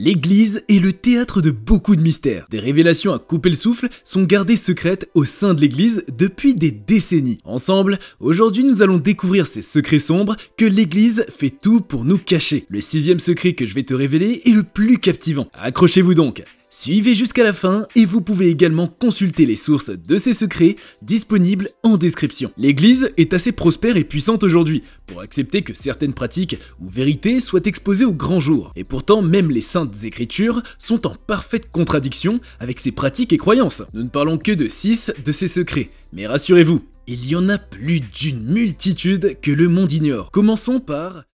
L'Église est le théâtre de beaucoup de mystères. Des révélations à couper le souffle sont gardées secrètes au sein de l'Église depuis des décennies. Ensemble, aujourd'hui nous allons découvrir ces secrets sombres que l'Église fait tout pour nous cacher. Le sixième secret que je vais te révéler est le plus captivant. Accrochez-vous donc Suivez jusqu'à la fin et vous pouvez également consulter les sources de ces secrets disponibles en description. L'Église est assez prospère et puissante aujourd'hui pour accepter que certaines pratiques ou vérités soient exposées au grand jour. Et pourtant, même les saintes écritures sont en parfaite contradiction avec ces pratiques et croyances. Nous ne parlons que de 6 de ces secrets, mais rassurez-vous, il y en a plus d'une multitude que le monde ignore. Commençons par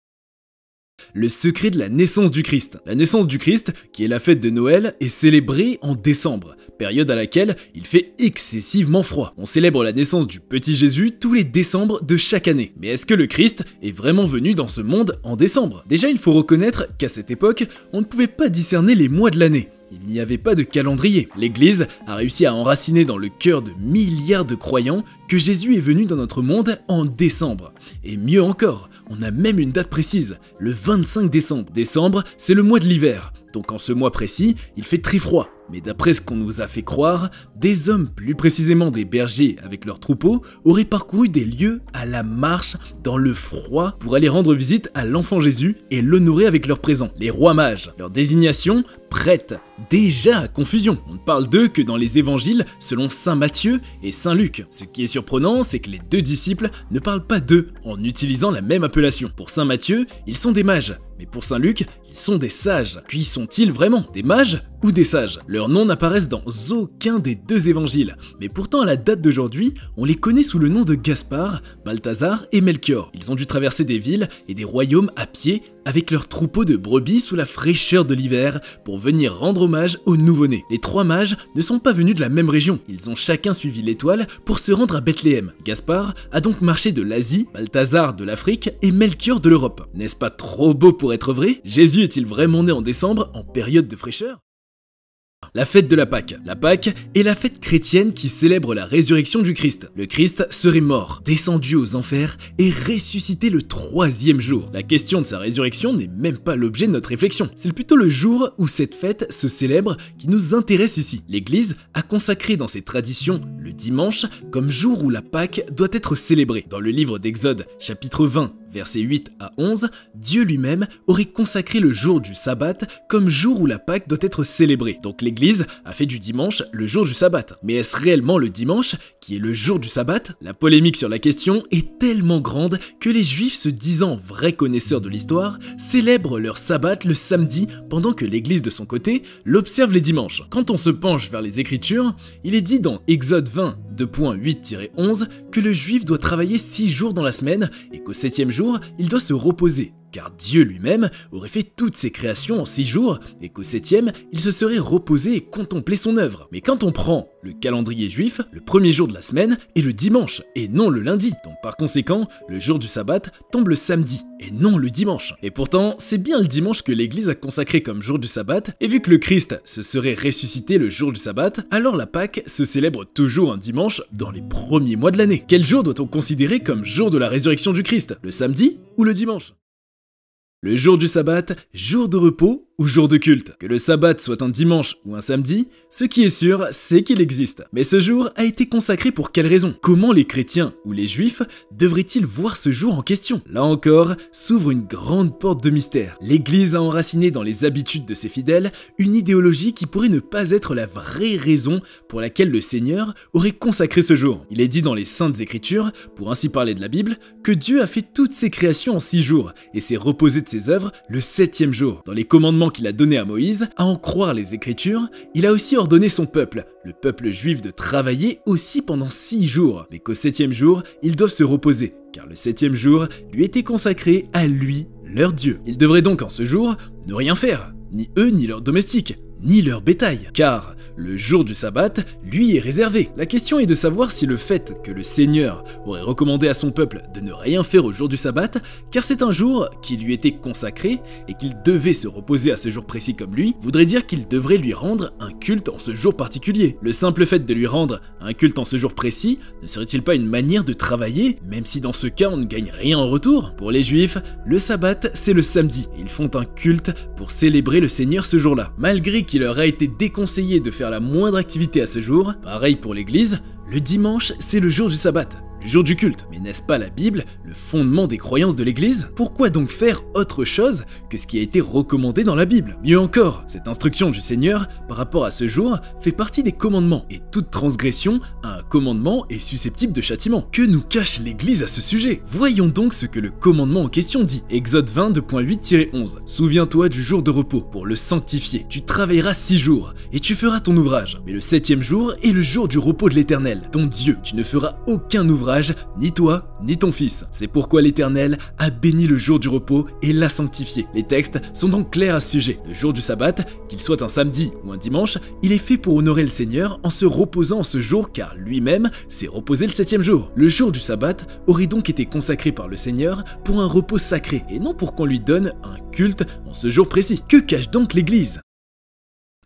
le secret de la naissance du Christ. La naissance du Christ, qui est la fête de Noël, est célébrée en décembre, période à laquelle il fait excessivement froid. On célèbre la naissance du petit Jésus tous les décembres de chaque année. Mais est-ce que le Christ est vraiment venu dans ce monde en décembre? Déjà, il faut reconnaître qu'à cette époque, on ne pouvait pas discerner les mois de l'année. Il n'y avait pas de calendrier. L'Église a réussi à enraciner dans le cœur de milliards de croyants que Jésus est venu dans notre monde en décembre. Et mieux encore, on a même une date précise, le 25 décembre. Décembre, c'est le mois de l'hiver. Donc en ce mois précis, il fait très froid. Mais d'après ce qu'on nous a fait croire, des hommes, plus précisément des bergers avec leurs troupeaux, auraient parcouru des lieux à la marche dans le froid pour aller rendre visite à l'enfant Jésus et l'honorer avec leurs présents. Les rois mages, leur désignation prête déjà à confusion. On ne parle d'eux que dans les évangiles selon Saint Matthieu et Saint Luc. Ce qui est surprenant, c'est que les deux disciples ne parlent pas d'eux en utilisant la même appellation. Pour Saint Matthieu, ils sont des mages, mais pour Saint Luc, ils sont des sages. Puis sont-ils vraiment des mages? Ou des sages Leurs noms n'apparaissent dans aucun des deux évangiles, mais pourtant à la date d'aujourd'hui, on les connaît sous le nom de Gaspard, Balthazar et Melchior. Ils ont dû traverser des villes et des royaumes à pied avec leurs troupeaux de brebis sous la fraîcheur de l'hiver pour venir rendre hommage aux nouveau-nés. Les trois mages ne sont pas venus de la même région, ils ont chacun suivi l'étoile pour se rendre à Bethléem. Gaspard a donc marché de l'Asie, Balthazar de l'Afrique et Melchior de l'Europe. N'est-ce pas trop beau pour être vrai? Jésus est-il vraiment né en décembre en période de fraîcheur? La fête de la Pâque. La Pâque est la fête chrétienne qui célèbre la résurrection du Christ. Le Christ serait mort, descendu aux enfers et ressuscité le troisième jour. La question de sa résurrection n'est même pas l'objet de notre réflexion. C'est plutôt le jour où cette fête se célèbre qui nous intéresse ici. L'Église a consacré dans ses traditions le dimanche comme jour où la Pâque doit être célébrée. Dans le livre d'Exode, chapitre 20, versets 8 à 11, Dieu lui-même aurait consacré le jour du sabbat comme jour où la Pâque doit être célébrée. Donc l'Église a fait du dimanche le jour du sabbat. Mais est-ce réellement le dimanche qui est le jour du sabbat? La polémique sur la question est tellement grande que les juifs se disant vrais connaisseurs de l'histoire célèbrent leur sabbat le samedi pendant que l'Église de son côté l'observe les dimanches. Quand on se penche vers les Écritures, il est dit dans Exode 20 2.8-11 que le juif doit travailler 6 jours dans la semaine et qu'au septième jour, il doit se reposer car Dieu lui-même aurait fait toutes ses créations en six jours et qu'au septième, il se serait reposé et contemplé son œuvre. Mais quand on prend le calendrier juif, le premier jour de la semaine est le dimanche et non le lundi. Donc par conséquent, le jour du sabbat tombe le samedi et non le dimanche. Et pourtant, c'est bien le dimanche que l'Église a consacré comme jour du sabbat, et vu que le Christ se serait ressuscité le jour du sabbat, alors la Pâque se célèbre toujours un dimanche dans les premiers mois de l'année. Quel jour doit-on considérer comme jour de la résurrection du Christ? Le samedi ou le dimanche? Le jour du sabbat, jour de repos ou jour de culte. Que le sabbat soit un dimanche ou un samedi, ce qui est sûr, c'est qu'il existe. Mais ce jour a été consacré pour quelle raison? Comment les chrétiens ou les juifs devraient-ils voir ce jour en question? Là encore, s'ouvre une grande porte de mystère. L'Église a enraciné dans les habitudes de ses fidèles une idéologie qui pourrait ne pas être la vraie raison pour laquelle le Seigneur aurait consacré ce jour. Il est dit dans les Saintes Écritures, pour ainsi parler de la Bible, que Dieu a fait toutes ses créations en six jours et s'est reposé de ses œuvres le septième jour. Dans les commandements qu'il a donné à Moïse, à en croire les Écritures, il a aussi ordonné son peuple, le peuple juif, de travailler aussi pendant six jours, mais qu'au septième jour, ils doivent se reposer, car le septième jour lui était consacré à lui, leur Dieu. Ils devraient donc en ce jour ne rien faire, ni eux ni leurs domestiques, ni leur bétail, car le jour du sabbat lui est réservé. La question est de savoir si le fait que le Seigneur aurait recommandé à son peuple de ne rien faire au jour du sabbat, car c'est un jour qui lui était consacré et qu'il devait se reposer à ce jour précis comme lui, voudrait dire qu'il devrait lui rendre un culte en ce jour particulier. Le simple fait de lui rendre un culte en ce jour précis ne serait-il pas une manière de travailler, même si dans ce cas on ne gagne rien en retour? Pour les juifs, le sabbat c'est le samedi, ils font un culte pour célébrer le Seigneur ce jour-là. Malgré qu'il leur a été déconseillé de faire la moindre activité à ce jour, pareil pour l'église, le dimanche c'est le jour du sabbat jour du culte. Mais n'est-ce pas la Bible le fondement des croyances de l'Église? Pourquoi donc faire autre chose que ce qui a été recommandé dans la Bible? Mieux encore, cette instruction du Seigneur par rapport à ce jour fait partie des commandements, et toute transgression à un commandement est susceptible de châtiment. Que nous cache l'Église à ce sujet? Voyons donc ce que le commandement en question dit. Exode 20 11 Souviens-toi du jour de repos pour le sanctifier. Tu travailleras six jours, et tu feras ton ouvrage. Mais le septième jour est le jour du repos de l'Éternel, ton Dieu. Tu ne feras aucun ouvrage ni toi, ni ton fils. C'est pourquoi l'Éternel a béni le jour du repos et l'a sanctifié. Les textes sont donc clairs à ce sujet. Le jour du sabbat, qu'il soit un samedi ou un dimanche, il est fait pour honorer le Seigneur en se reposant en ce jour car lui-même s'est reposé le septième jour. Le jour du sabbat aurait donc été consacré par le Seigneur pour un repos sacré et non pour qu'on lui donne un culte en ce jour précis. Que cache donc l'Église?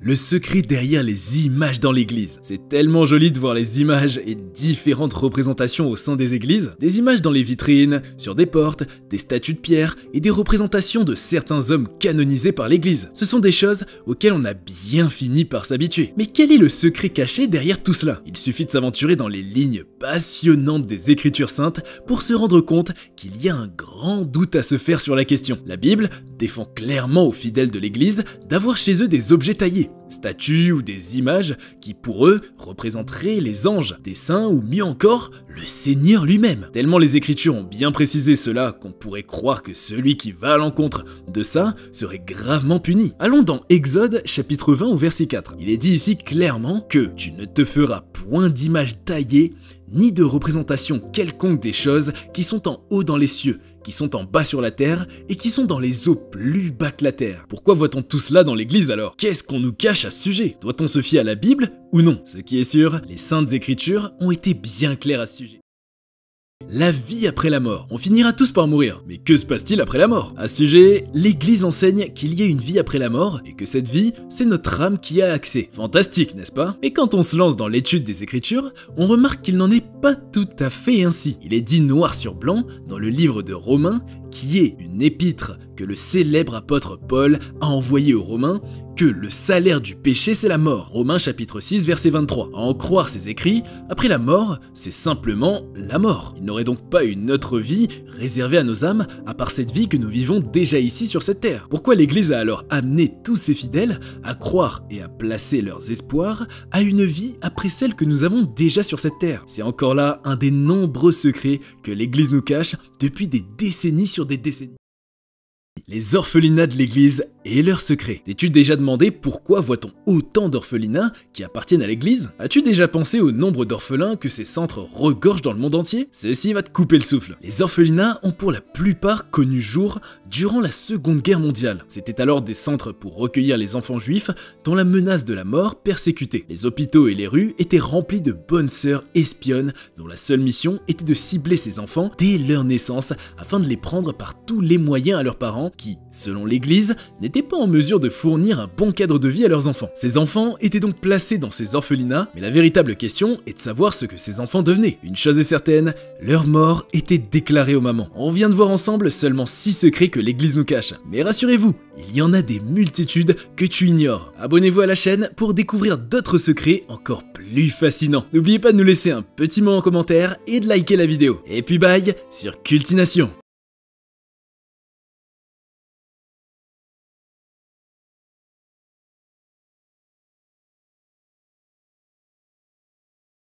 Le secret derrière les images dans l'église. C'est tellement joli de voir les images et différentes représentations au sein des églises. Des images dans les vitrines, sur des portes, des statues de pierre et des représentations de certains hommes canonisés par l'église. Ce sont des choses auxquelles on a bien fini par s'habituer. Mais quel est le secret caché derrière tout cela? Il suffit de s'aventurer dans les lignes passionnantes des Écritures saintes pour se rendre compte qu'il y a un grand doute à se faire sur la question. La Bible défend clairement aux fidèles de l'église d'avoir chez eux des objets taillés statues ou des images qui pour eux représenteraient les anges, des saints ou mieux encore le Seigneur lui-même. Tellement les Écritures ont bien précisé cela qu'on pourrait croire que celui qui va à l'encontre de ça serait gravement puni. Allons dans Exode chapitre 20 au verset 4. Il est dit ici clairement que tu ne te feras point d'image taillée ni de représentation quelconque des choses qui sont en haut dans les cieux, qui sont en bas sur la terre et qui sont dans les eaux plus bas que la terre. Pourquoi voit-on tout cela dans l'église alors? Qu'est-ce qu'on nous cache à ce sujet? Doit-on se fier à la Bible ou non? Ce qui est sûr, les saintes écritures ont été bien claires à ce sujet. La vie après la mort. On finira tous par mourir. Mais que se passe-t-il après la mort? À ce sujet, l'Église enseigne qu'il y a une vie après la mort et que cette vie, c'est notre âme qui a accès. Fantastique, n'est-ce pas? Mais quand on se lance dans l'étude des Écritures, on remarque qu'il n'en est pas tout à fait ainsi. Il est dit noir sur blanc dans le livre de Romains, qui est une épître que le célèbre apôtre Paul a envoyé aux Romains, que le salaire du péché c'est la mort. Romains chapitre 6 verset 23. À en croire ses écrits, après la mort, c'est simplement la mort. Il n'aurait donc pas une autre vie réservée à nos âmes à part cette vie que nous vivons déjà ici sur cette terre. Pourquoi l'Église a alors amené tous ses fidèles à croire et à placer leurs espoirs à une vie après celle que nous avons déjà sur cette terre? C'est encore là un des nombreux secrets que l'Église nous cache depuis des décennies sur des décennies. Les orphelinats de l'église et leurs secrets. T'es-tu déjà demandé pourquoi voit-on autant d'orphelinats qui appartiennent à l'église? As-tu déjà pensé au nombre d'orphelins que ces centres regorgent dans le monde entier? Ceci va te couper le souffle. Les orphelinats ont pour la plupart connu jour durant la Seconde Guerre mondiale. C'était alors des centres pour recueillir les enfants juifs dont la menace de la mort persécutait. Les hôpitaux et les rues étaient remplis de bonnes sœurs espionnes dont la seule mission était de cibler ces enfants dès leur naissance afin de les prendre par tous les moyens à leurs parents qui, selon l'église, n'étaient pas en mesure de fournir un bon cadre de vie à leurs enfants. Ces enfants étaient donc placés dans ces orphelinats, mais la véritable question est de savoir ce que ces enfants devenaient. Une chose est certaine, leur mort était déclarée aux mamans. On vient de voir ensemble seulement 6 secrets que l'église nous cache. Mais rassurez-vous, il y en a des multitudes que tu ignores. Abonnez-vous à la chaîne pour découvrir d'autres secrets encore plus fascinants. N'oubliez pas de nous laisser un petit mot en commentaire et de liker la vidéo. Et puis bye sur Cultination